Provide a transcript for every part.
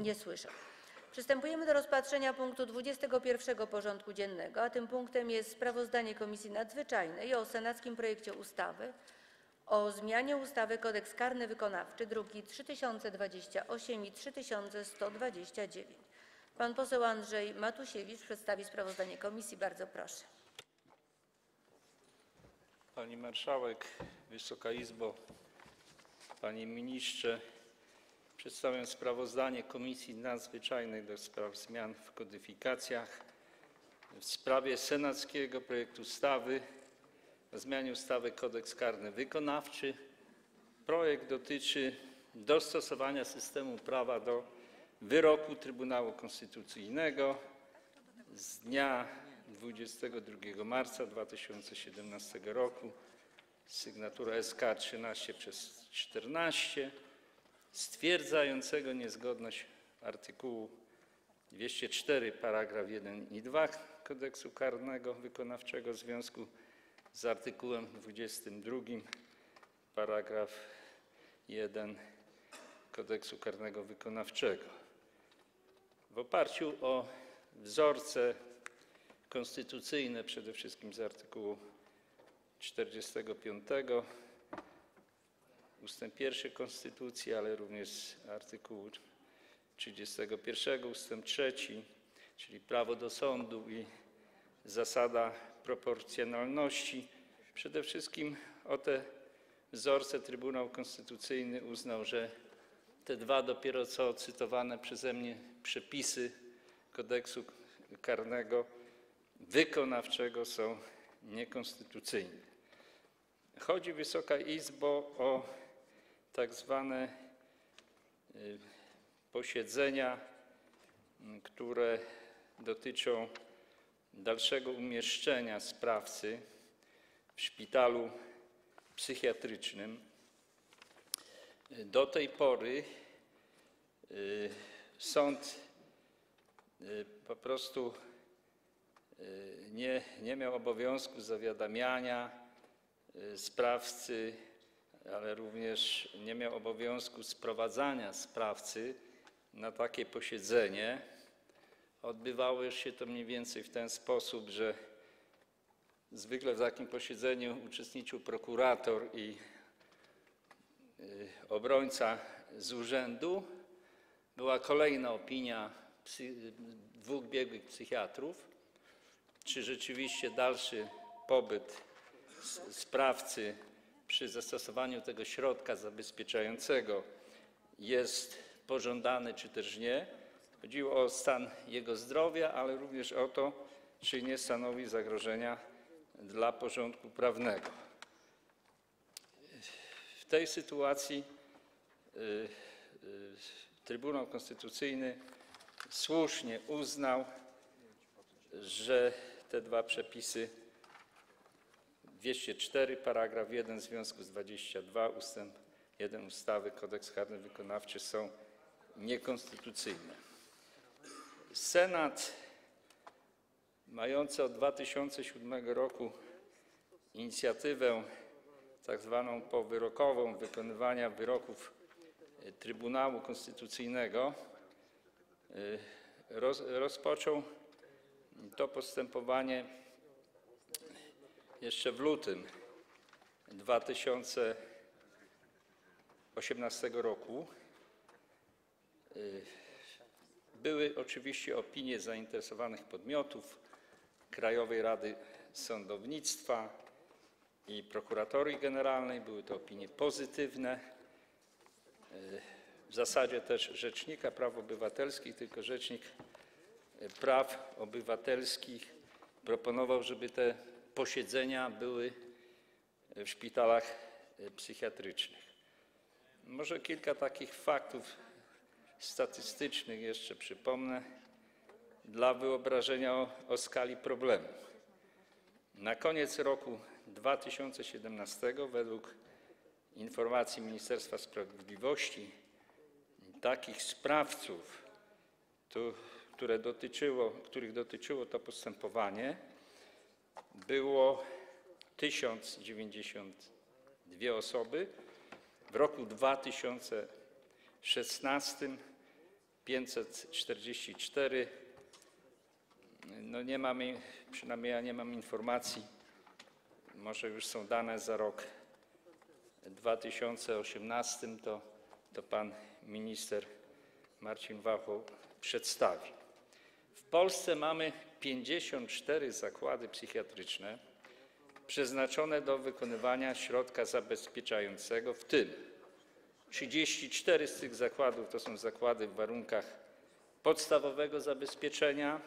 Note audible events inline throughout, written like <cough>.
Nie słyszę. Przystępujemy do rozpatrzenia punktu 21. porządku dziennego, a tym punktem jest sprawozdanie Komisji Nadzwyczajnej o senackim projekcie ustawy o zmianie ustawy Kodeks karny wykonawczy, druki nr 3028 i 3129. Pan poseł Andrzej Matusiewicz przedstawi sprawozdanie komisji, bardzo proszę. Pani Marszałek, Wysoka Izbo, Panie Ministrze! Przedstawiam sprawozdanie Komisji Nadzwyczajnej do spraw zmian w kodyfikacjach w sprawie senackiego projektu ustawy o zmianie ustawy Kodeks karny wykonawczy. Projekt dotyczy dostosowania systemu prawa do wyroku Trybunału Konstytucyjnego z dnia 22 marca 2017 r. sygnatura SK 13 przez 14, stwierdzającego niezgodność art. 204 § 1 i 2 Kodeksu karnego wykonawczego w związku z art. 22 § 1 Kodeksu karnego wykonawczego. W oparciu o wzorce konstytucyjne, przede wszystkim z art. 45 ust. 1 konstytucji, ale również art. 31 ust. 3, czyli prawo do sądu i zasada proporcjonalności, przede wszystkim o te wzorce Trybunał Konstytucyjny uznał, że te dwa dopiero co cytowane przeze mnie przepisy Kodeksu karnego wykonawczego są niekonstytucyjne. Chodzi, Wysoka Izbo, o tzw. posiedzenia, które dotyczą dalszego umieszczenia sprawcy w szpitalu psychiatrycznym. Do tej pory sąd po prostu nie miał obowiązku zawiadamiania sprawcy, ale również nie miał obowiązku sprowadzania sprawcy na takie posiedzenie. Odbywało się to mniej więcej w ten sposób, że zwykle w takim posiedzeniu uczestniczył prokurator i obrońca z urzędu, była kolejna opinia dwóch biegłych psychiatrów, czy rzeczywiście dalszy pobyt sprawcy przy zastosowaniu tego środka zabezpieczającego jest pożądany, czy też nie. Chodziło o stan jego zdrowia, ale również o to, czy nie stanowi zagrożenia dla porządku prawnego. W tej sytuacji Trybunał Konstytucyjny słusznie uznał, że te dwa przepisy, 204 § 1 w związku z 22 ust. 1 ustawy Kodeks karny wykonawczy są niekonstytucyjne. Senat mający od 2007 r. inicjatywę tzw. powyrokową wykonywania wyroków Trybunału Konstytucyjnego rozpoczął to postępowanie jeszcze w lutym 2018 r. Były oczywiście opinie zainteresowanych podmiotów: Krajowej Rady Sądownictwa i Prokuratorii Generalnej, były to opinie pozytywne, w zasadzie też rzecznika praw obywatelskich, tylko rzecznik praw obywatelskich proponował, żeby te posiedzenia były w szpitalach psychiatrycznych. Może kilka takich faktów statystycznych jeszcze przypomnę dla wyobrażenia o skali problemu. Na koniec roku 2017 według informacji Ministerstwa Sprawiedliwości takich sprawców, których dotyczyło to postępowanie, było 1092 osoby. W roku 2016 544. No nie mamy, przynajmniej ja nie mam informacji, może już są dane za rok 2018, to, to pan minister Marcin Warchoł przedstawi. W Polsce mamy 54 zakłady psychiatryczne przeznaczone do wykonywania środka zabezpieczającego, w tym 34 z tych zakładów to są zakłady w warunkach podstawowego zabezpieczenia,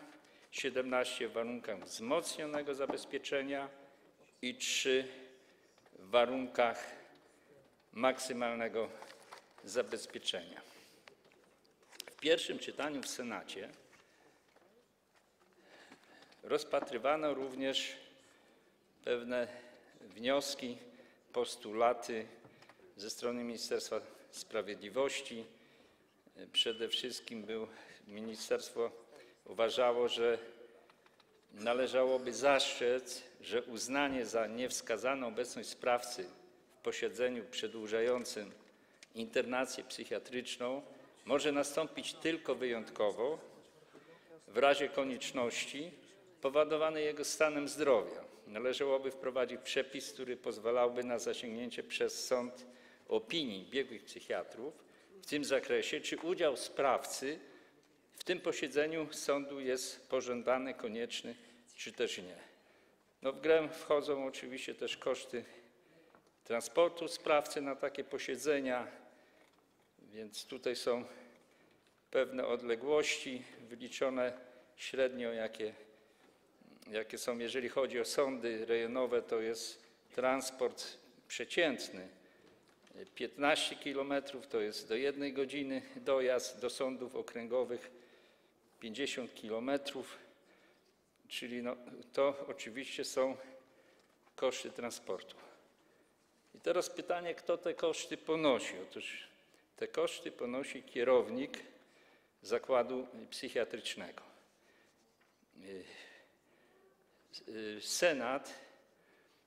17 w warunkach wzmocnionego zabezpieczenia i 3 w warunkach maksymalnego zabezpieczenia. W pierwszym czytaniu w Senacie rozpatrywano również pewne wnioski, postulaty ze strony Ministerstwa Sprawiedliwości. Przede wszystkim ministerstwo uważało, że należałoby zastrzec, że uznanie za niewskazaną obecność sprawcy w posiedzeniu przedłużającym internację psychiatryczną może nastąpić tylko wyjątkowo, w razie konieczności powodowanej jego stanem zdrowia. Należałoby wprowadzić przepis, który pozwalałby na zasięgnięcie przez sąd opinii biegłych psychiatrów w tym zakresie, czy udział sprawcy w tym posiedzeniu sądu jest pożądany, konieczny, czy też nie. No w grę wchodzą oczywiście też koszty transportu sprawcy na takie posiedzenia, więc tutaj są pewne odległości wyliczone średnio, jakie, jakie są, jeżeli chodzi o sądy rejonowe, to jest transport przeciętny 15 km, to jest do jednej godziny dojazd do sądów okręgowych 50 km, czyli no, to oczywiście są koszty transportu. I teraz pytanie, kto te koszty ponosi? Otóż te koszty ponosi kierownik zakładu psychiatrycznego. Senat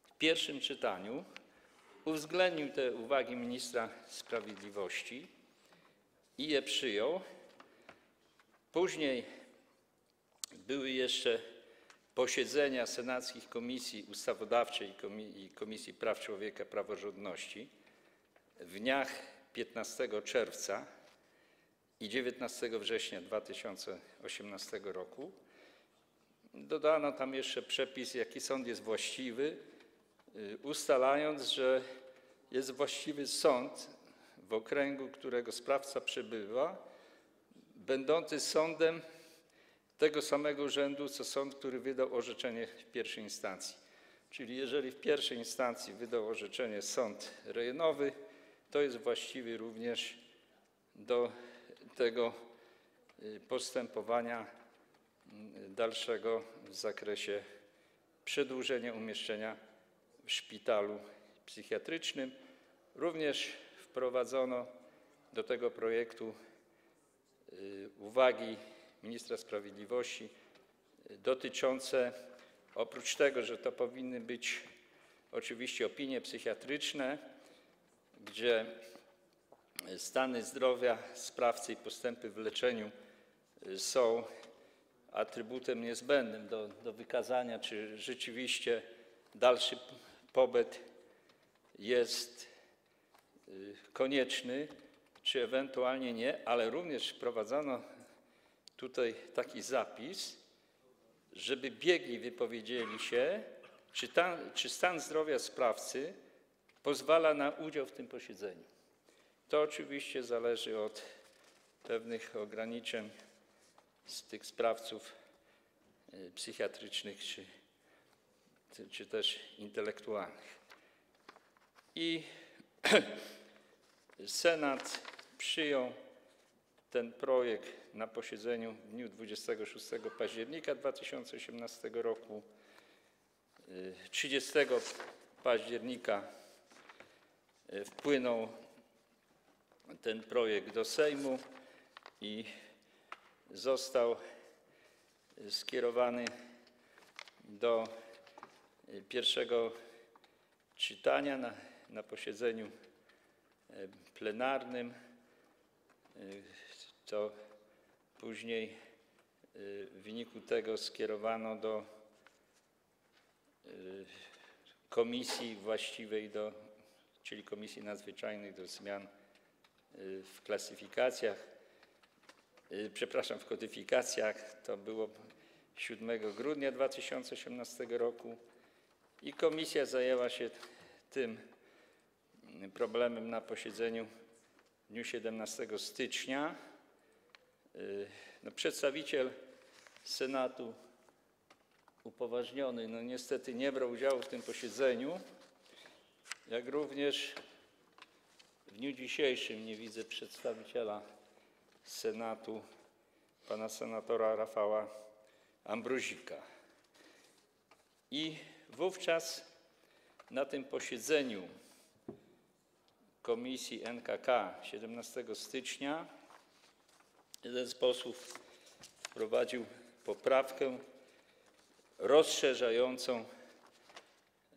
w pierwszym czytaniu uwzględnił te uwagi ministra sprawiedliwości i je przyjął. Później były jeszcze posiedzenia senackich Komisji Ustawodawczej i Komisji Praw Człowieka i Praworządności w dniach 15 czerwca i 19 września 2018 roku. Dodano tam jeszcze przepis, jaki sąd jest właściwy, ustalając, że jest właściwy sąd w okręgu, którego sprawca przebywa, będący sądem tego samego urzędu, co sąd, który wydał orzeczenie w pierwszej instancji. Czyli jeżeli w pierwszej instancji wydał orzeczenie sąd rejonowy, to jest właściwy również do tego postępowania dalszego w zakresie przedłużenia umieszczenia w szpitalu psychiatrycznym. Również wprowadzono do tego projektu uwagi ministra sprawiedliwości dotyczące, oprócz tego, że to powinny być oczywiście opinie psychiatryczne, gdzie stany zdrowia sprawcy i postępy w leczeniu są atrybutem niezbędnym do, wykazania, czy rzeczywiście dalszy pobyt jest konieczny, czy ewentualnie nie, ale również wprowadzono tutaj taki zapis, żeby biegli wypowiedzieli się, czy, ta, czy stan zdrowia sprawcy pozwala na udział w tym posiedzeniu. To oczywiście zależy od pewnych ograniczeń z tych sprawców psychiatrycznych czy, też intelektualnych. I <clears throat> Senat przyjął ten projekt na posiedzeniu w dniu 26 października 2018 roku. 30 października wpłynął ten projekt do Sejmu i został skierowany do pierwszego czytania na, posiedzeniu plenarnym. To Później y, w wyniku tego skierowano do komisji właściwej, czyli Komisji Nadzwyczajnej do zmian w klasyfikacjach, przepraszam, w kodyfikacjach. To było 7 grudnia 2018 roku i komisja zajęła się tym problemem na posiedzeniu w dniu 17 stycznia. Y, No, przedstawiciel Senatu upoważniony, no niestety nie brał udziału w tym posiedzeniu, jak również w dniu dzisiejszym nie widzę przedstawiciela Senatu, pana senatora Rafała Ambrozika. I wówczas na tym posiedzeniu Komisji NKK 17 stycznia jeden z posłów wprowadził poprawkę rozszerzającą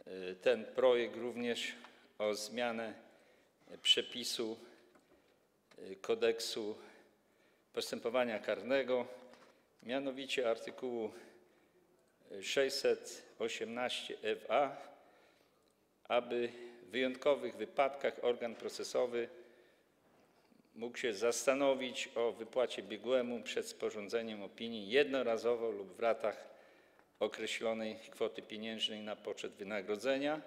y, ten projekt również o zmianę przepisu y, kodeksu postępowania karnego, mianowicie artykułu 618 FA, aby w wyjątkowych wypadkach organ procesowy mógł się zastanowić o wypłacie biegłemu przed sporządzeniem opinii jednorazowo lub w ratach określonej kwoty pieniężnej na poczet wynagrodzenia,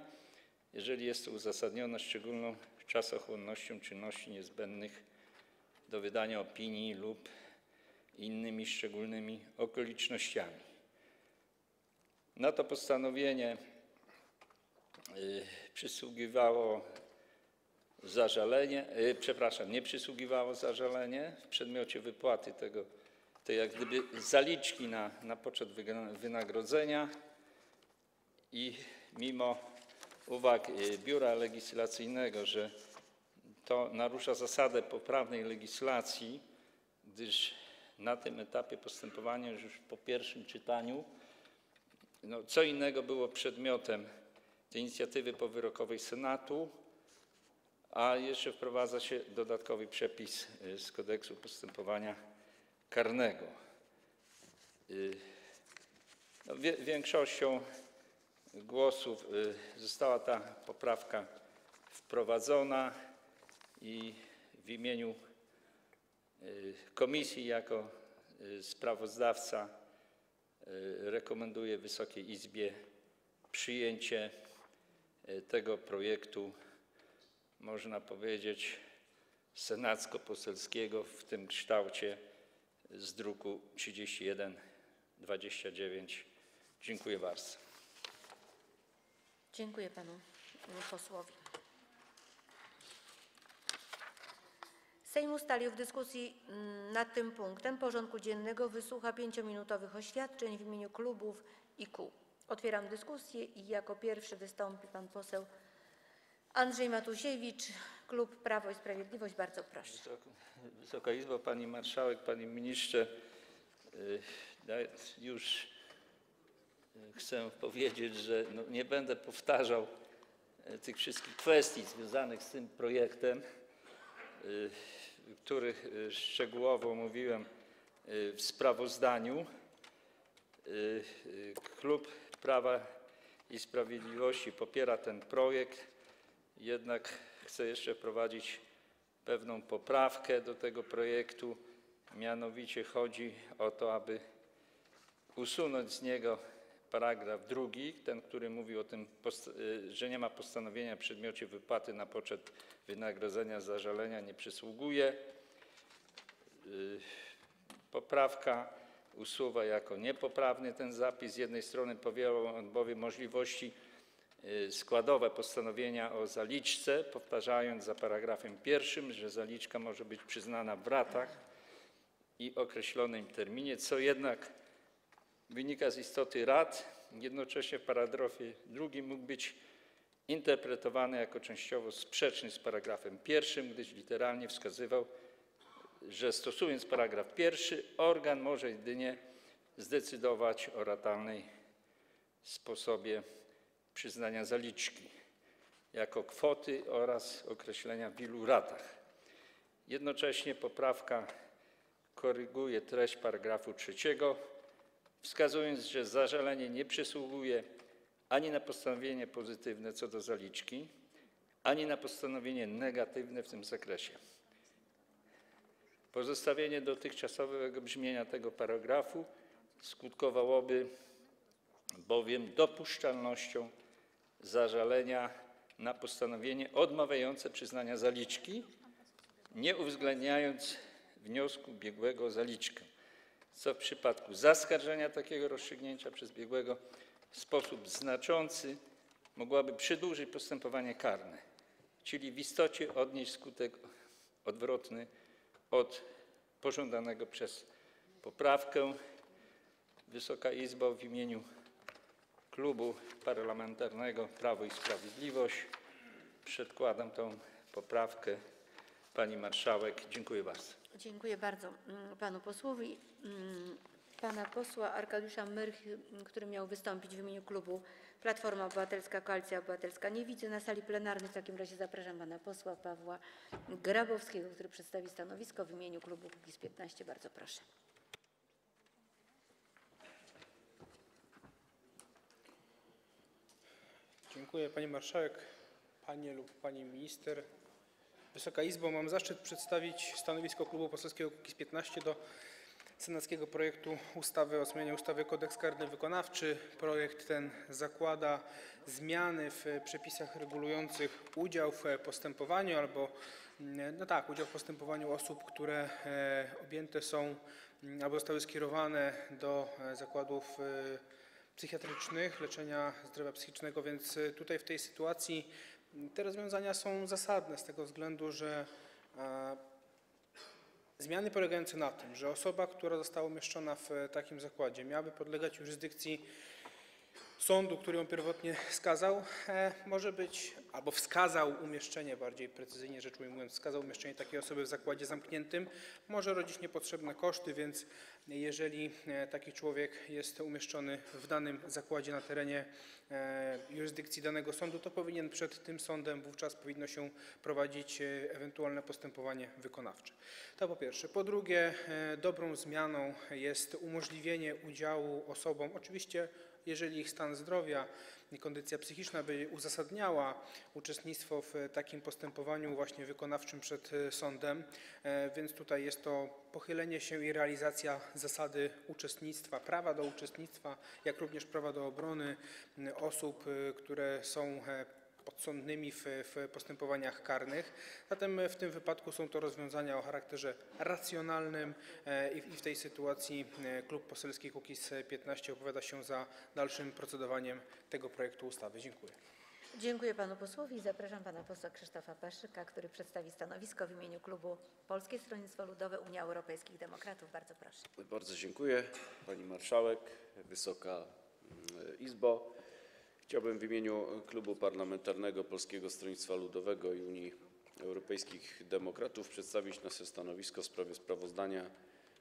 jeżeli jest to uzasadnione szczególną czasochłonnością czynności niezbędnych do wydania opinii lub innymi szczególnymi okolicznościami. Na to postanowienie y, przysługiwało zażalenie, y, przepraszam, nie przysługiwało zażalenie w przedmiocie wypłaty tego, tej jak gdyby zaliczki na, na poczet wynagrodzenia i mimo uwag y, Biura Legislacyjnego, że to narusza zasadę poprawnej legislacji, gdyż na tym etapie postępowania już po pierwszym czytaniu no, co innego było przedmiotem tej inicjatywy powyrokowej Senatu, a jeszcze wprowadza się dodatkowy przepis y, z kodeksu postępowania karnego. Y, No, większością głosów y, została ta poprawka wprowadzona i w imieniu y, komisji jako y, sprawozdawca y, rekomenduję Wysokiej Izbie przyjęcie tego projektu, można powiedzieć, senacko-poselskiego w tym kształcie z druku 3129. Dziękuję bardzo. Dziękuję panu posłowi. Sejm ustalił w dyskusji mm, nad tym punktem porządku dziennego wysłucha 5-minutowych oświadczeń w imieniu klubów i kół. Otwieram dyskusję i jako pierwszy wystąpi pan poseł Andrzej Matusiewicz, klub Prawo i Sprawiedliwość. Bardzo proszę. Wysoka, Izbo, Pani Marszałek, Panie Ministrze, y, już y, chcę powiedzieć, że no nie będę powtarzał y, tych wszystkich kwestii związanych z tym projektem, których y, szczegółowo mówiłem y, w sprawozdaniu. Y, Klub Prawa i Sprawiedliwości popiera ten projekt, jednak chcę jeszcze wprowadzić pewną poprawkę do tego projektu. Mianowicie chodzi o to, aby usunąć z niego paragraf drugi, ten, który mówi o tym, y, że nie ma postanowienia w przedmiocie wypłaty na poczet wynagrodzenia zażalenia nie przysługuje. Y, Poprawka usuwa jako niepoprawny ten zapis. Z jednej strony powielał on bowiem możliwości y, składowe postanowienia o zaliczce, powtarzając za paragrafem pierwszym, że zaliczka może być przyznana w ratach i określonym terminie, co jednak wynika z istoty rat. Jednocześnie w paragrafie drugim mógł być interpretowany jako częściowo sprzeczny z paragrafem pierwszym, gdyż literalnie wskazywał, że stosując paragraf pierwszy, organ może jedynie zdecydować o ratalnej sposobie przyznania zaliczki jako kwoty oraz określenia w ilu ratach. Jednocześnie poprawka koryguje treść paragrafu trzeciego, wskazując, że zażalenie nie przysługuje ani na postanowienie pozytywne co do zaliczki, ani na postanowienie negatywne w tym zakresie. Pozostawienie dotychczasowego brzmienia tego paragrafu skutkowałoby bowiem dopuszczalnością zażalenia na postanowienie odmawiające przyznania zaliczki, nie uwzględniając wniosku biegłego o zaliczkę, co w przypadku zaskarżenia takiego rozstrzygnięcia przez biegłego w sposób znaczący mogłaby przedłużyć postępowanie karne, czyli w istocie odnieść skutek odwrotny od pożądanego przez poprawkę. Wysoka Izbo, w imieniu Klubu Parlamentarnego Prawo i Sprawiedliwość przedkładam tę poprawkę pani marszałek. Dziękuję bardzo. Dziękuję bardzo mm, panu posłowi. Mm, Pana posła Arkadiusza Myrchy, m, który miał wystąpić w imieniu klubu Platforma Obywatelska, Koalicja Obywatelska, nie widzę na sali plenarnej. W takim razie zapraszam pana posła Pawła Grabowskiego, który przedstawi stanowisko w imieniu klubu Kukiz’15. Bardzo proszę. Dziękuję Pani Marszałek, Panie lub Pani Minister. Wysoka Izbo, mam zaszczyt przedstawić stanowisko Klubu Poselskiego Kukiz’15 do senackiego projektu ustawy o zmianie ustawy Kodeks karny wykonawczy. Projekt ten zakłada zmiany w przepisach regulujących udział w postępowaniu albo, mm, no tak, udział w postępowaniu osób, które e, objęte są mm, albo zostały skierowane do e, zakładów e, psychiatrycznych, leczenia zdrowia psychicznego, więc tutaj w tej sytuacji te rozwiązania są zasadne z tego względu, że e, zmiany polegające na tym, że osoba, która została umieszczona w takim zakładzie, miałaby podlegać jurysdykcji sądu, który ją pierwotnie skazał, e, może być, albo wskazał umieszczenie, bardziej precyzyjnie rzecz ujmując, wskazał umieszczenie takiej osoby w zakładzie zamkniętym, może rodzić niepotrzebne koszty, więc jeżeli e, taki człowiek jest umieszczony w danym zakładzie na terenie e, jurysdykcji danego sądu, to powinien przed tym sądem wówczas powinno się prowadzić ewentualne postępowanie wykonawcze. To po pierwsze. Po drugie, dobrą zmianą jest umożliwienie udziału osobom, oczywiście jeżeli ich stan zdrowia i kondycja psychiczna by uzasadniała uczestnictwo w takim postępowaniu właśnie wykonawczym przed e, sądem, e, więc tutaj jest to pochylenie się i realizacja zasady uczestnictwa, prawa do uczestnictwa, jak również prawa do obrony osób, e, które są e, podsądnymi w, w postępowaniach karnych. Zatem w tym wypadku są to rozwiązania o charakterze racjonalnym e, i w, i w tej sytuacji e, Klub Poselski Kukiz’15 opowiada się za dalszym procedowaniem tego projektu ustawy. Dziękuję. Dziękuję panu posłowi i zapraszam pana posła Krzysztofa Paszyka, który przedstawi stanowisko w imieniu klubu Polskie Stronnictwo Ludowe - Unia Europejskich Demokratów. Bardzo proszę. Bardzo dziękuję Pani Marszałek, Wysoka mm, Izbo. Chciałbym w imieniu Klubu Parlamentarnego Polskiego Stronnictwa Ludowego Unii Europejskich Demokratów przedstawić nasze stanowisko w sprawie sprawozdania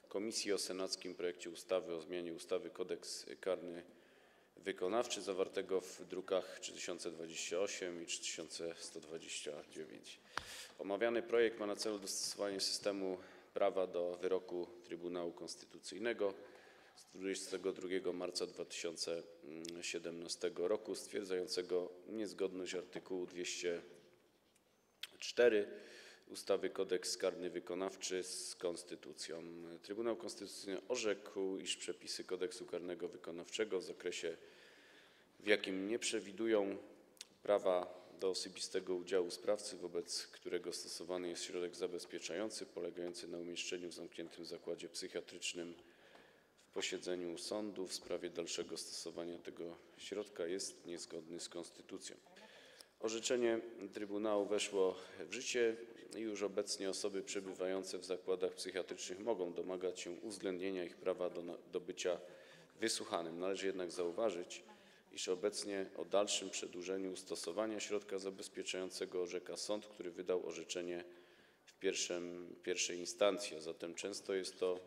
Komisji o senackim projekcie ustawy o zmianie ustawy Kodeks karny wykonawczy zawartego w drukach 3028 i 3129. Omawiany projekt ma na celu dostosowanie systemu prawa do wyroku Trybunału Konstytucyjnego z 22 marca 2017 roku stwierdzającego niezgodność artykułu 204 ustawy Kodeks karny wykonawczy z konstytucją. Trybunał Konstytucyjny orzekł, iż przepisy Kodeksu karnego wykonawczego w zakresie, w jakim nie przewidują prawa do osobistego udziału sprawcy, wobec którego stosowany jest środek zabezpieczający polegający na umieszczeniu w zamkniętym zakładzie psychiatrycznym posiedzeniu sądu w sprawie dalszego stosowania tego środka jest niezgodny z konstytucją. Orzeczenie Trybunału weszło w życie i już obecnie osoby przebywające w zakładach psychiatrycznych mogą domagać się uwzględnienia ich prawa do, bycia wysłuchanym. Należy jednak zauważyć, iż obecnie o dalszym przedłużeniu stosowania środka zabezpieczającego orzeka sąd, który wydał orzeczenie w pierwszym, pierwszej instancji, a zatem często jest to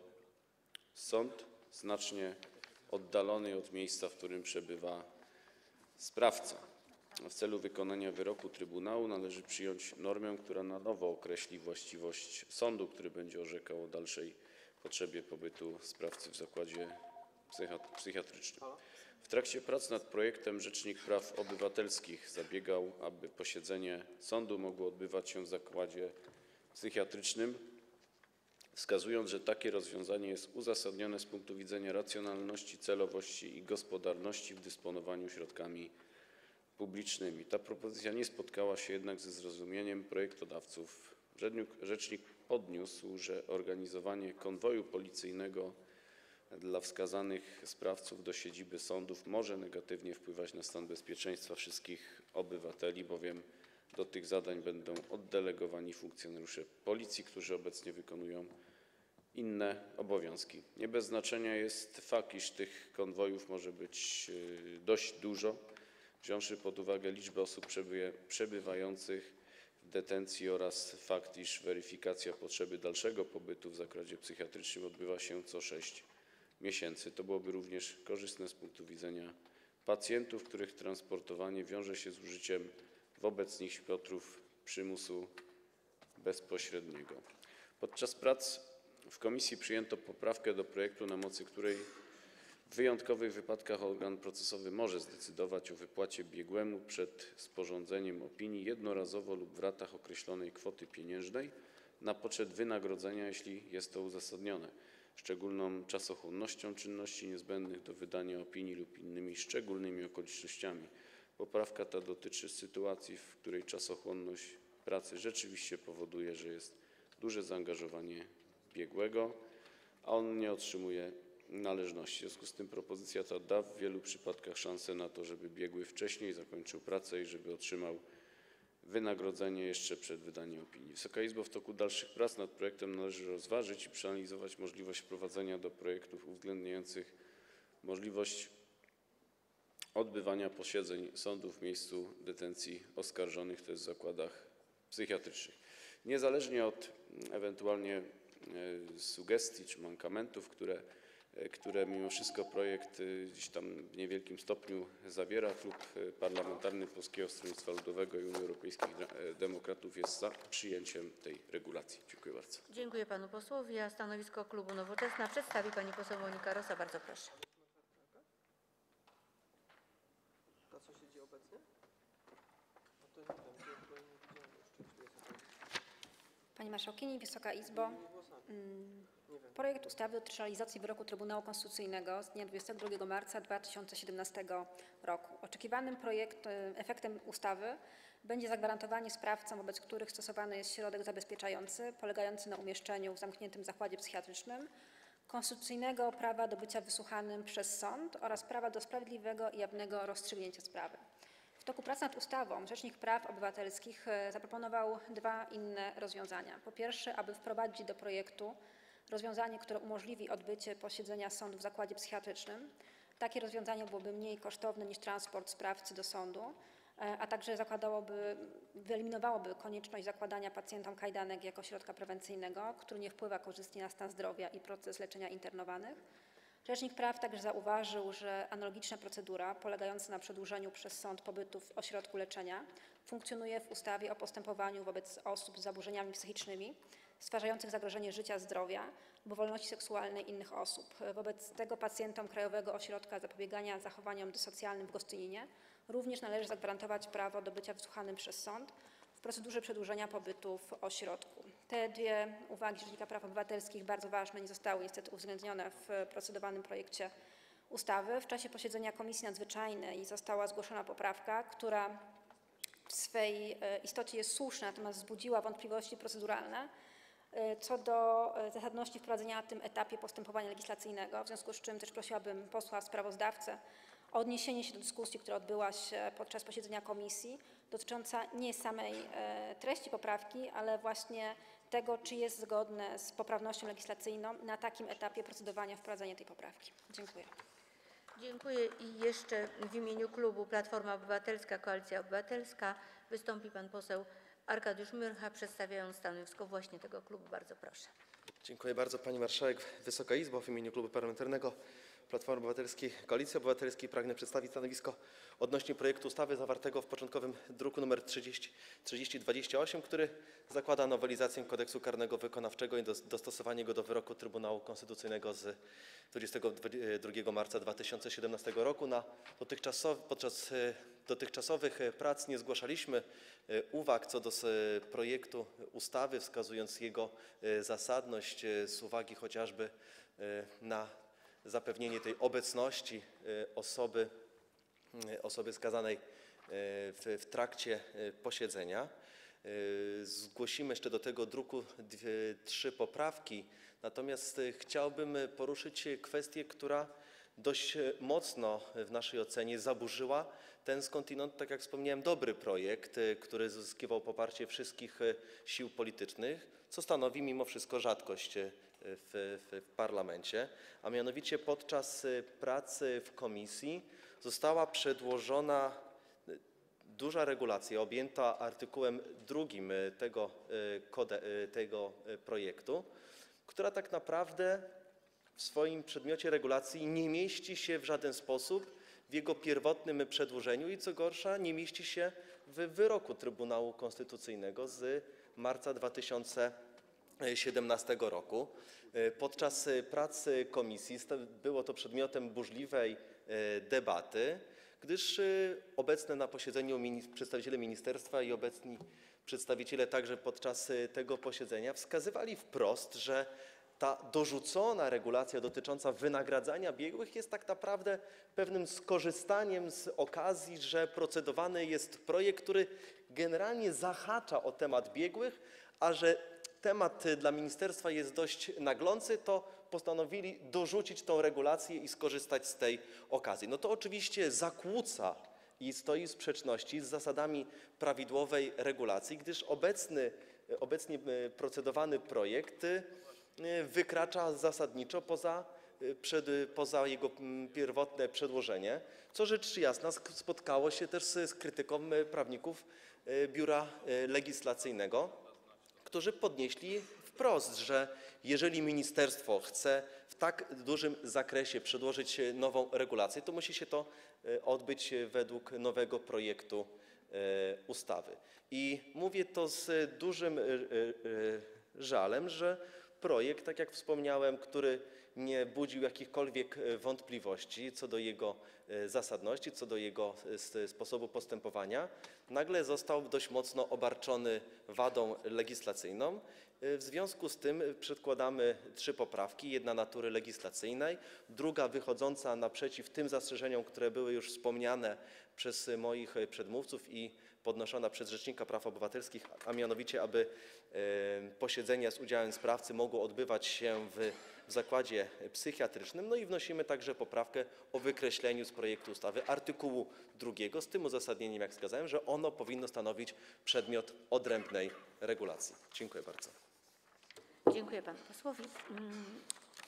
sąd znacznie oddalony od miejsca, w którym przebywa sprawca. W celu wykonania wyroku Trybunału należy przyjąć normę, która na nowo określi właściwość sądu, który będzie orzekał o dalszej potrzebie pobytu sprawcy w zakładzie psychiat- psychiatrycznym. W trakcie prac nad projektem Rzecznik Praw Obywatelskich zabiegał, aby posiedzenie sądu mogło odbywać się w zakładzie psychiatrycznym, wskazując, że takie rozwiązanie jest uzasadnione z punktu widzenia racjonalności, celowości i gospodarności w dysponowaniu środkami publicznymi. Ta propozycja nie spotkała się jednak ze zrozumieniem projektodawców. Rzecznik, podniósł, że organizowanie konwoju policyjnego dla wskazanych sprawców do siedziby sądów może negatywnie wpływać na stan bezpieczeństwa wszystkich obywateli, bowiem do tych zadań będą oddelegowani funkcjonariusze Policji, którzy obecnie wykonują inne obowiązki. Nie bez znaczenia jest fakt, iż tych konwojów może być y, dość dużo, wziąwszy pod uwagę liczbę osób przebywających w detencji oraz fakt, iż weryfikacja potrzeby dalszego pobytu w zakładzie psychiatrycznym odbywa się co 6 miesięcy. To byłoby również korzystne z punktu widzenia pacjentów, których transportowanie wiąże się z użyciem wobec nich środków przymusu bezpośredniego. Podczas prac w komisji przyjęto poprawkę do projektu, na mocy której w wyjątkowych wypadkach organ procesowy może zdecydować o wypłacie biegłemu przed sporządzeniem opinii jednorazowo lub w ratach określonej kwoty pieniężnej na poczet wynagrodzenia, jeśli jest to uzasadnione szczególną czasochłonnością czynności niezbędnych do wydania opinii lub innymi szczególnymi okolicznościami. Poprawka ta dotyczy sytuacji, w której czasochłonność pracy rzeczywiście powoduje, że jest duże zaangażowanie biegłego, a on nie otrzymuje należności. W związku z tym propozycja ta da w wielu przypadkach szansę na to, żeby biegły wcześniej zakończył pracę i żeby otrzymał wynagrodzenie jeszcze przed wydaniem opinii. Wysoka Izbo, w toku dalszych prac nad projektem należy rozważyć i przeanalizować możliwość wprowadzenia do projektów uwzględniających możliwość odbywania posiedzeń sądu w miejscu detencji oskarżonych, to jest w zakładach psychiatrycznych. Niezależnie od mm, ewentualnie sugestii czy mankamentów, które, e, które mimo wszystko projekt e, gdzieś tam w niewielkim stopniu zawiera, Klub e, Parlamentarny Polskiego Stronnictwa Ludowego i Unii Europejskich De- e, Demokratów jest za przyjęciem tej regulacji. Dziękuję bardzo. Dziękuję panu posłowi, a stanowisko klubu Nowoczesna przedstawi pani poseł Monika Rosa. Bardzo proszę. A co się dzieje obecnie? A to nie wiem, to nie widziałem jeszcze, Pani Marszałkini, Wysoka Izbo. Mm. Projekt ustawy dotyczy realizacji wyroku Trybunału Konstytucyjnego z dnia 22 marca 2017 roku. Oczekiwanym projekt, e, efektem ustawy będzie zagwarantowanie sprawcom, wobec których stosowany jest środek zabezpieczający, polegający na umieszczeniu w zamkniętym zakładzie psychiatrycznym, konstytucyjnego prawa do bycia wysłuchanym przez sąd oraz prawa do sprawiedliwego i jawnego rozstrzygnięcia sprawy. Toku prac nad ustawą Rzecznik Praw Obywatelskich e, zaproponował dwa inne rozwiązania. Po pierwsze, aby wprowadzić do projektu rozwiązanie, które umożliwi odbycie posiedzenia sądu w zakładzie psychiatrycznym. Takie rozwiązanie byłoby mniej kosztowne niż transport sprawcy do sądu, e, a także zakładałoby, wyeliminowałoby konieczność zakładania pacjentom kajdanek jako środka prewencyjnego, który nie wpływa korzystnie na stan zdrowia i proces leczenia internowanych. Rzecznik Praw także zauważył, że analogiczna procedura polegająca na przedłużeniu przez sąd pobytu w ośrodku leczenia funkcjonuje w ustawie o postępowaniu wobec osób z zaburzeniami psychicznymi stwarzających zagrożenie życia, zdrowia lub wolności seksualnej innych osób. Wobec tego pacjentom Krajowego Ośrodka Zapobiegania Zachowaniom Dysocjalnym w Gostyninie również należy zagwarantować prawo do bycia wysłuchanym przez sąd w procedurze przedłużenia pobytu w ośrodku. Te dwie uwagi Rzecznika Praw Obywatelskich, bardzo ważne, nie zostały niestety uwzględnione w procedowanym projekcie ustawy. W czasie posiedzenia Komisji Nadzwyczajnej została zgłoszona poprawka, która w swej e, istocie jest słuszna, natomiast wzbudziła wątpliwości proceduralne e, co do e, zasadności wprowadzenia na tym etapie postępowania legislacyjnego, w związku z czym też prosiłabym posła sprawozdawcę o odniesienie się do dyskusji, która odbyła się podczas posiedzenia komisji, dotycząca nie samej e, treści poprawki, ale właśnie tego, czy jest zgodne z poprawnością legislacyjną na takim etapie procedowania wprowadzenie tej poprawki. Dziękuję. Dziękuję i jeszcze w imieniu klubu Platforma Obywatelska, Koalicja Obywatelska wystąpi pan poseł Arkadiusz Myrcha, przedstawiając stanowisko właśnie tego klubu. Bardzo proszę. Dziękuję bardzo Pani Marszałek. Wysoka Izbo, w imieniu Klubu Parlamentarnego Platformy Obywatelskiej - Koalicji Obywatelskiej pragnę przedstawić stanowisko odnośnie projektu ustawy zawartego w początkowym druku nr 30 3028, który zakłada nowelizację Kodeksu karnego wykonawczego i dos- dostosowanie go do wyroku Trybunału Konstytucyjnego z 22 marca 2017 roku. Na dotychczasow- podczas e, dotychczasowych e, prac nie zgłaszaliśmy e, uwag co do projektu ustawy, wskazując jego zasadność z uwagi chociażby na zapewnienie tej obecności osoby, e, osoby skazanej e, w, trakcie posiedzenia. Zgłosimy jeszcze do tego druku trzy poprawki, natomiast chciałbym poruszyć kwestię, która dość mocno w naszej ocenie zaburzyła ten skądinąd, tak jak wspomniałem, dobry projekt, który zyskiwał poparcie wszystkich sił politycznych, co stanowi mimo wszystko rzadkość w, w, parlamencie, a mianowicie podczas e, pracy w komisji została przedłożona e, duża regulacja objęta artykułem drugim e, tego, tego projektu, która tak naprawdę w swoim przedmiocie regulacji nie mieści się w żaden sposób w jego pierwotnym przedłożeniu i co gorsza nie mieści się w wyroku Trybunału Konstytucyjnego z marca 2017 roku. E, Podczas e, pracy komisji sta- było to przedmiotem burzliwej e, debaty, gdyż e, obecne na posiedzeniu przedstawiciele ministerstwa i obecni przedstawiciele także podczas e, tego posiedzenia wskazywali wprost, że ta dorzucona regulacja dotycząca wynagradzania biegłych jest tak naprawdę pewnym skorzystaniem z okazji, że procedowany jest projekt, który generalnie zahacza o temat biegłych, a że temat dla ministerstwa jest dość naglący, to postanowili dorzucić tą regulację i skorzystać z tej okazji. No to oczywiście zakłóca i stoi w sprzeczności z zasadami prawidłowej regulacji, gdyż obecny, obecnie y, procedowany projekt y, wykracza zasadniczo poza, y, przed, poza jego pierwotne przedłożenie, co rzecz jasna spotkało się też z, krytyką prawników Biura Legislacyjnego, którzy podnieśli wprost, że jeżeli ministerstwo chce w tak dużym zakresie przedłożyć nową regulację, to musi się to e, odbyć według nowego projektu e, ustawy. I mówię to z dużym e, żalem, że projekt, tak jak wspomniałem, który nie budził jakichkolwiek e, wątpliwości co do jego e, zasadności, co do jego e, sposobu postępowania, nagle został dość mocno obarczony wadą legislacyjną. W związku z tym przedkładamy trzy poprawki. Jedna natury legislacyjnej, druga wychodząca naprzeciw tym zastrzeżeniom, które były już wspomniane przez moich przedmówców i podnoszona przez Rzecznika Praw Obywatelskich, a mianowicie, aby e, posiedzenia z udziałem sprawcy mogły odbywać się w, zakładzie psychiatrycznym. No i wnosimy także poprawkę o wykreśleniu z projektu ustawy artykułu drugiego z tym uzasadnieniem, jak wskazałem, że ono powinno stanowić przedmiot odrębnej regulacji. Dziękuję bardzo. Dziękuję panu posłowi. Mm,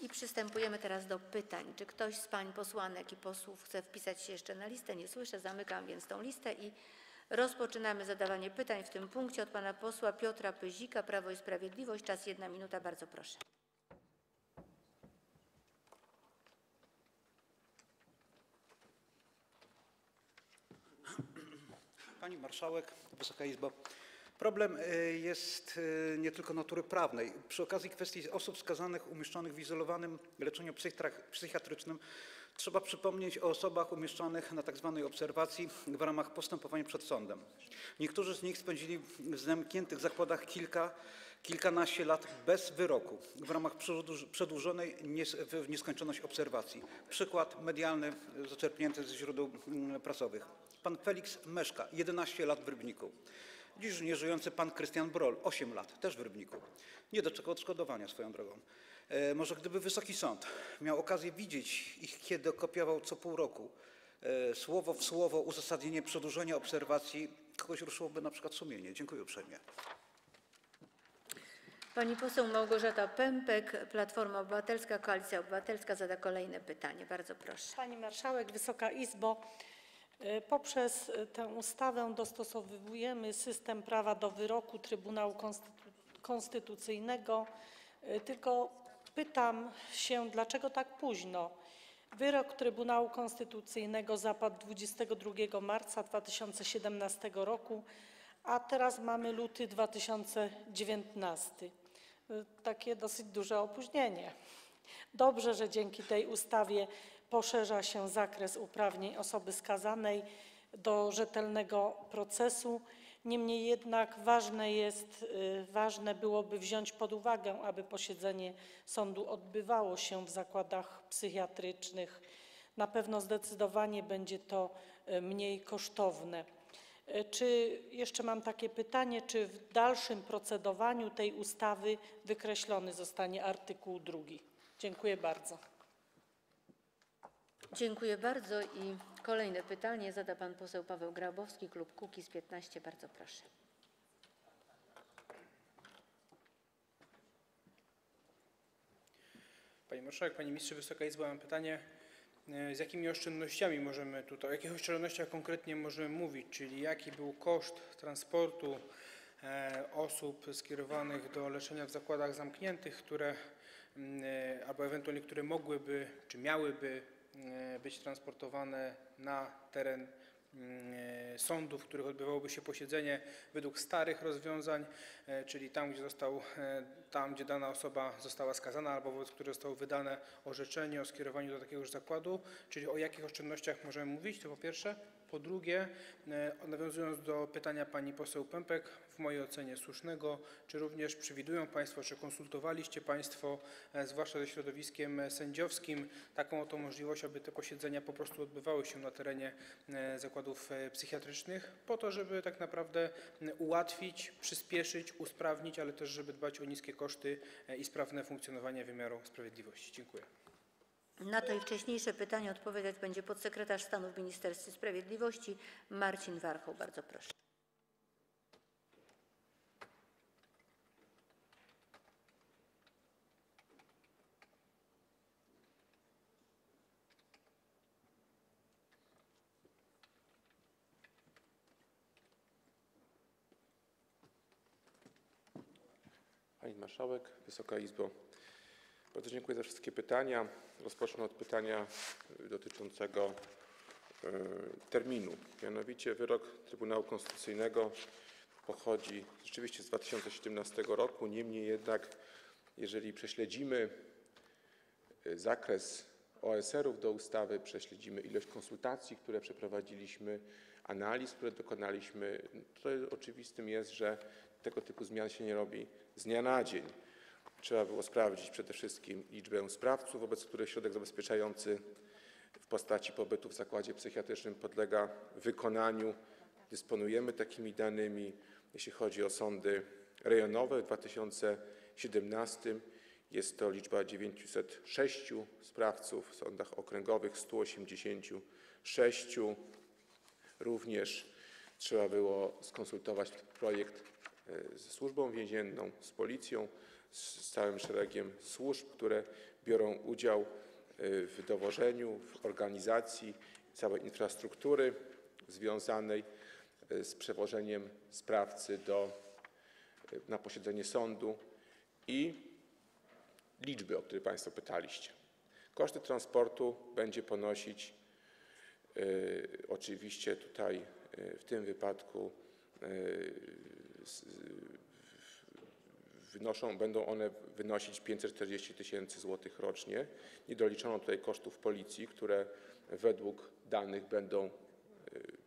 I przystępujemy teraz do pytań. Czy ktoś z pań posłanek i posłów chce wpisać się jeszcze na listę? Nie słyszę. Zamykam więc tą listę i rozpoczynamy zadawanie pytań w tym punkcie od pana posła Piotra Pyzika, Prawo i Sprawiedliwość. Czas jedna minuta. Bardzo proszę. Pani Marszałek, Wysoka Izbo. Problem y, jest y, nie tylko natury prawnej. Przy okazji kwestii osób skazanych umieszczonych w izolowanym leczeniu psychiatrycznym trzeba przypomnieć o osobach umieszczonych na tzw. obserwacji w ramach postępowań przed sądem. Niektórzy z nich spędzili w zamkniętych zakładach kilka, kilkanaście lat bez wyroku w ramach przedłuż- przedłużonej w nieskończoność obserwacji. Przykład medialny zaczerpnięty ze źródeł mm, prasowych. Pan Felix Meszka, 11 lat w Rybniku. Dziś nieżyjący pan Krystian Brol, 8 lat, też w Rybniku. Nie doczekał odszkodowania swoją drogą. E, może gdyby Wysoki Sąd miał okazję widzieć ich, kiedy kopiował co pół roku, e, słowo w słowo uzasadnienie przedłużenia obserwacji, kogoś ruszyłoby na przykład sumienie. Dziękuję uprzejmie. Pani poseł Małgorzata Pępek, Platforma Obywatelska, Koalicja Obywatelska zada kolejne pytanie. Bardzo proszę. Pani Marszałek, Wysoka Izbo, y, poprzez tę ustawę dostosowujemy system prawa do wyroku Trybunału Konstytu- Konstytucyjnego Tylko pytam się, dlaczego tak późno? Wyrok Trybunału Konstytucyjnego zapadł 22 marca 2017 roku, a teraz mamy luty 2019. Y, Takie dosyć duże opóźnienie. Dobrze, że dzięki tej ustawie poszerza się zakres uprawnień osoby skazanej do rzetelnego procesu. Niemniej jednak ważne jest, y, ważne byłoby wziąć pod uwagę, aby posiedzenie sądu odbywało się w zakładach psychiatrycznych. Na pewno zdecydowanie będzie to y, mniej kosztowne. Y, Czy jeszcze mam takie pytanie, czy w dalszym procedowaniu tej ustawy wykreślony zostanie artykuł 2? Dziękuję bardzo. Dziękuję bardzo i kolejne pytanie zada pan poseł Paweł Grabowski, klub Kukiz’15. Bardzo proszę. Pani Marszałek, Panie Ministrze, Wysoka Izba, mam pytanie, e, z jakimi oszczędnościami możemy tutaj, o jakich oszczędnościach konkretnie możemy mówić, czyli jaki był koszt transportu e, osób skierowanych do leczenia w zakładach zamkniętych, które mm, e, albo ewentualnie które mogłyby czy miałyby być transportowane na teren mm, e, sądu, w których odbywałoby się posiedzenie według starych rozwiązań, e, czyli tam, gdzie został, e, tam, gdzie dana osoba została skazana albo wobec której zostało wydane orzeczenie o skierowaniu do takiegoż zakładu, czyli o jakich oszczędnościach możemy mówić, to po pierwsze. Po drugie, e, nawiązując do pytania pani poseł Pępek, w mojej ocenie słusznego, czy również przewidują Państwo, czy konsultowaliście Państwo, e, zwłaszcza ze środowiskiem sędziowskim, taką oto możliwość, aby te posiedzenia po prostu odbywały się na terenie e, zakładów psychiatrycznych, po to, żeby tak naprawdę ułatwić, przyspieszyć, usprawnić, ale też żeby dbać o niskie koszty i sprawne funkcjonowanie wymiaru sprawiedliwości. Dziękuję. Na to i wcześniejsze pytanie odpowiadać będzie podsekretarz stanu w Ministerstwie Sprawiedliwości Marcin Warchoł. Bardzo proszę. Pani Marszałek, Wysoka Izbo. Bardzo dziękuję za wszystkie pytania. Rozpocznę od pytania dotyczącego y, terminu. Mianowicie wyrok Trybunału Konstytucyjnego pochodzi rzeczywiście z 2017 roku. Niemniej jednak, jeżeli prześledzimy y, zakres OSR-ów do ustawy, prześledzimy ilość konsultacji, które przeprowadziliśmy, analiz, które dokonaliśmy, to oczywistym jest, że tego typu zmian się nie robi z dnia na dzień. Trzeba było sprawdzić przede wszystkim liczbę sprawców, wobec których środek zabezpieczający w postaci pobytu w zakładzie psychiatrycznym podlega wykonaniu. Dysponujemy takimi danymi. Jeśli chodzi o sądy rejonowe, w 2017 jest to liczba 906 sprawców, w sądach okręgowych 186. Również trzeba było skonsultować projekt e, ze służbą więzienną, z policją, z całym szeregiem służb, które biorą udział e, w dowożeniu, w organizacji całej infrastruktury związanej e, z przewożeniem sprawcy do, na posiedzenie sądu i liczby, o które Państwo pytaliście. Koszty transportu będzie ponosić y, oczywiście tutaj y, w tym wypadku y, wynoszą, będą one wynosić 540 tysięcy złotych rocznie. Nie doliczono tutaj kosztów policji, które według danych będą y,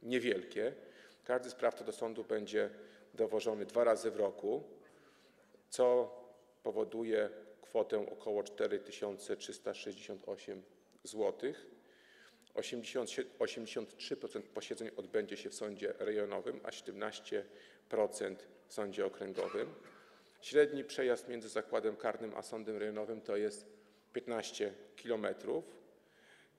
niewielkie. Każdy sprawca do sądu będzie dowożony dwa razy w roku, co powoduje kwotę około 4368 zł. 80 83% posiedzeń odbędzie się w sądzie rejonowym, a 17% w sądzie okręgowym. Średni przejazd między zakładem karnym a sądem rejonowym to jest 15 km.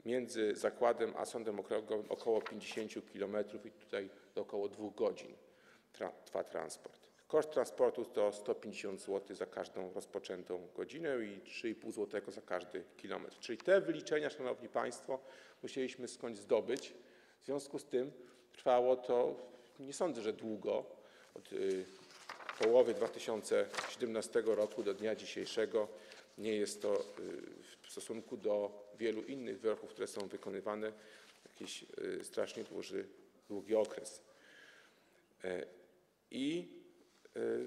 Między zakładem a sądem okręgowym około 50 km i tutaj około 2 godzin trwa transport. Koszt transportu to 150 zł za każdą rozpoczętą godzinę i 3,5 zł za każdy kilometr. Czyli te wyliczenia, Szanowni Państwo, musieliśmy skądś zdobyć. W związku z tym trwało to, nie sądzę, że długo, y, połowy 2017 roku do dnia dzisiejszego. Nie jest to y, w stosunku do wielu innych wyroków, które są wykonywane, jakiś y, strasznie długi okres. E, I y,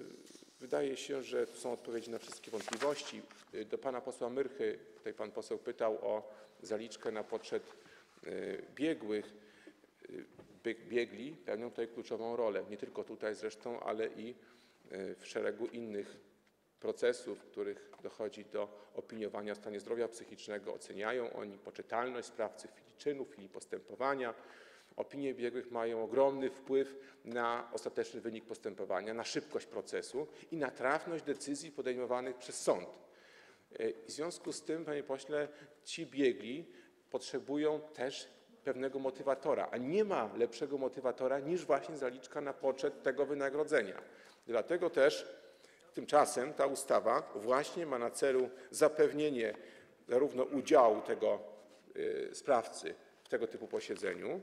wydaje się, że to są odpowiedzi na wszystkie wątpliwości. Do pana posła Myrchy, tutaj pan poseł pytał o zaliczkę na poczet biegłych. Bieg- Biegli pełnią tutaj kluczową rolę, nie tylko tutaj zresztą, ale i w szeregu innych procesów, w których dochodzi do opiniowania o stanie zdrowia psychicznego. Oceniają oni poczytalność sprawcy chwili czynu, chwili postępowania. Opinie biegłych mają ogromny wpływ na ostateczny wynik postępowania, na szybkość procesu i na trafność decyzji podejmowanych przez sąd. E, W związku z tym, panie pośle, ci biegli potrzebują też pewnego motywatora, a nie ma lepszego motywatora niż właśnie zaliczka na poczet tego wynagrodzenia. Dlatego też tymczasem ta ustawa właśnie ma na celu zapewnienie zarówno udziału tego y, sprawcy w tego typu posiedzeniu.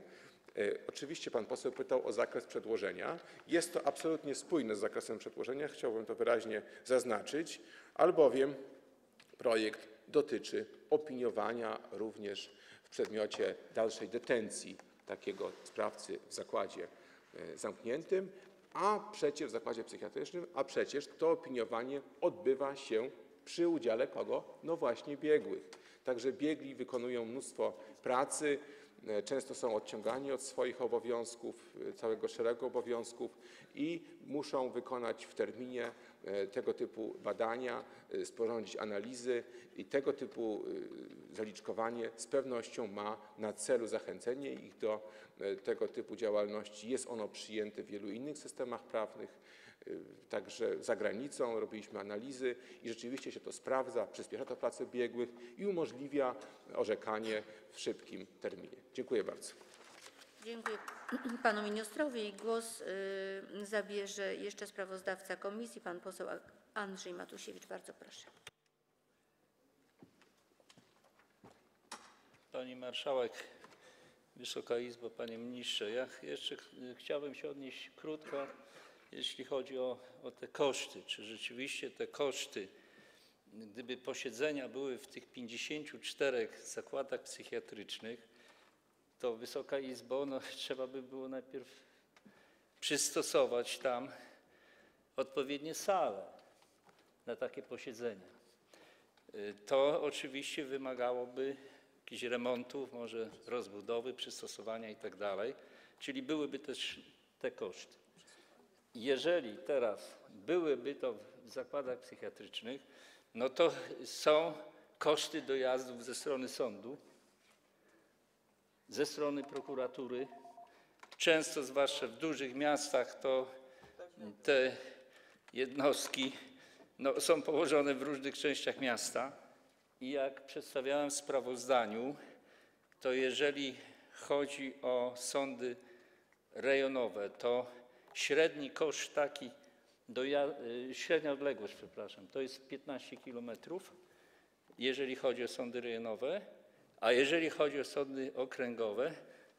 Y, Oczywiście pan poseł pytał o zakres przedłożenia. Jest to absolutnie spójne z zakresem przedłożenia, chciałbym to wyraźnie zaznaczyć, albowiem projekt dotyczy opiniowania również przedmiocie dalszej detencji takiego sprawcy w zakładzie e, zamkniętym, a przecież w zakładzie psychiatrycznym, a przecież to opiniowanie odbywa się przy udziale kogo? No właśnie biegłych. Także biegli wykonują mnóstwo pracy, e, często są odciągani od swoich obowiązków, e, całego szeregu obowiązków i muszą wykonać w terminie tego typu badania, e, sporządzić analizy i tego typu e, zaliczkowanie z pewnością ma na celu zachęcenie ich do e, tego typu działalności. Jest ono przyjęte w wielu innych systemach prawnych, e, także za granicą robiliśmy analizy i rzeczywiście się to sprawdza, przyspiesza to pracę biegłych i umożliwia orzekanie w szybkim terminie. Dziękuję bardzo. Dziękuję panu ministrowi. Głos y, zabierze jeszcze sprawozdawca komisji, pan poseł Andrzej Matusiewicz. Bardzo proszę. Pani Marszałek, Wysoka Izbo, Panie Ministrze, ja jeszcze ch- chciałbym się odnieść krótko, jeśli chodzi o, o te koszty. Czy rzeczywiście te koszty, gdyby posiedzenia były w tych 54 zakładach psychiatrycznych, to Wysoka Izbo, no, <laughs> trzeba by było najpierw przystosować tam odpowiednie sale na takie posiedzenia. Y, To oczywiście wymagałoby jakichś remontów, może rozbudowy, przystosowania i tak czyli byłyby też te koszty. Jeżeli teraz byłyby to w zakładach psychiatrycznych, no to są koszty dojazdów ze strony sądu, ze strony prokuratury. Często, zwłaszcza w dużych miastach, to te jednostki no, są położone w różnych częściach miasta. I jak przedstawiałem w sprawozdaniu, to jeżeli chodzi o sądy rejonowe, to średni koszt taki, y, średnia odległość, przepraszam, to jest 15 km, jeżeli chodzi o sądy rejonowe, a jeżeli chodzi o sądy okręgowe,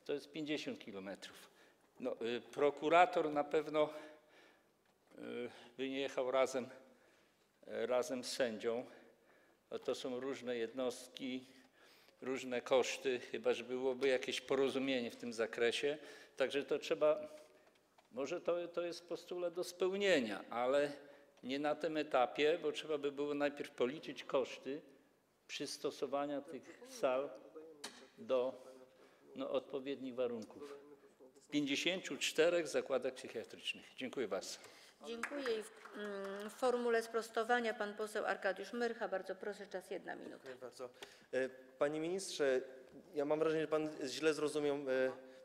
to jest 50 km. No, y, prokurator na pewno y, by nie jechał razem, razem z sędzią, to są różne jednostki, różne koszty, chyba że byłoby jakieś porozumienie w tym zakresie. Także to trzeba, może to, to jest postulat do spełnienia, ale nie na tym etapie, bo trzeba by było najpierw policzyć koszty przystosowania tych sal do no, odpowiednich warunków. W 54 zakładach psychiatrycznych. Dziękuję bardzo. Dziękuję. I w, mm, w formule sprostowania pan poseł Arkadiusz Myrcha. Bardzo proszę, czas jedna minuta. Dziękuję bardzo. E, Panie ministrze, ja mam wrażenie, że pan źle zrozumiał e,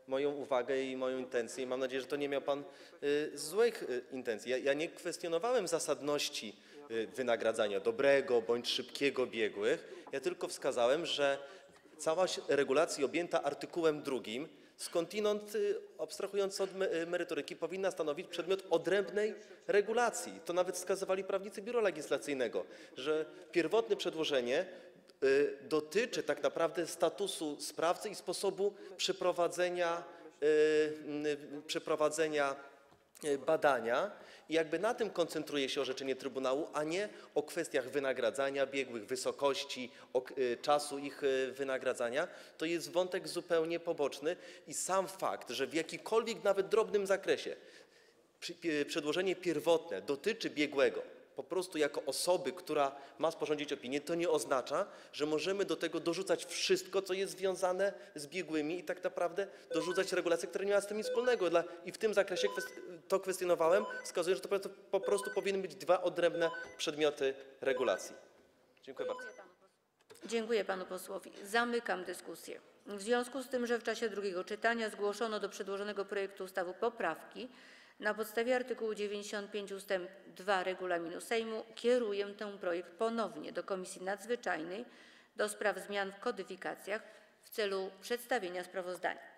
moją uwagę i moją intencję i mam nadzieję, że to nie miał pan e, złych intencji. Ja, ja nie kwestionowałem zasadności wynagradzania dobrego bądź szybkiego biegłych, ja tylko wskazałem, że całość regulacji objęta artykułem drugim skądinąd, y, abstrahując od y, merytoryki, powinna stanowić przedmiot odrębnej regulacji. To nawet wskazywali prawnicy Biura Legislacyjnego, że pierwotne przedłożenie y, dotyczy tak naprawdę statusu sprawcy i sposobu przeprowadzenia, y, y, przeprowadzenia y, badania i jakby na tym koncentruje się orzeczenie Trybunału, a nie o kwestiach wynagradzania biegłych, wysokości, ok- y, czasu ich y, wynagradzania, to jest wątek zupełnie poboczny i sam fakt, że w jakikolwiek nawet drobnym zakresie pie- przedłożenie pierwotne dotyczy biegłego po prostu jako osoby, która ma sporządzić opinię, to nie oznacza, że możemy do tego dorzucać wszystko, co jest związane z biegłymi i tak naprawdę dorzucać regulacje, które nie ma z tym nic wspólnego. I w tym zakresie to kwestionowałem, wskazuję, że to po prostu powinny być dwa odrębne przedmioty regulacji. Dziękuję bardzo. Dziękuję panu posłowi. Zamykam dyskusję. W związku z tym, że w czasie drugiego czytania zgłoszono do przedłożonego projektu ustawy poprawki, na podstawie artykułu 95 ust. 2 regulaminu Sejmu kieruję ten projekt ponownie do Komisji Nadzwyczajnej do spraw zmian w kodyfikacjach w celu przedstawienia sprawozdania.